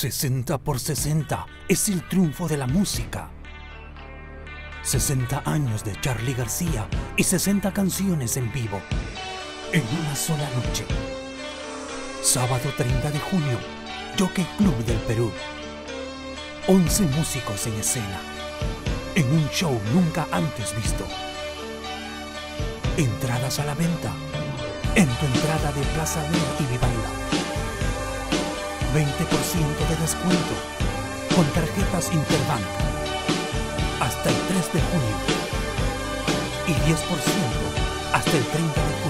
60 por 60 es el triunfo de la música. 60 años de Charlie García y 60 canciones en vivo en una sola noche. Sábado 30 de junio, Jockey Club del Perú. 11 músicos en escena, en un show nunca antes visto. Entradas a la venta en tu entrada de Plaza Vea y. 20% de descuento con tarjetas Interbank hasta el 3 de junio y 10% hasta el 30 de junio.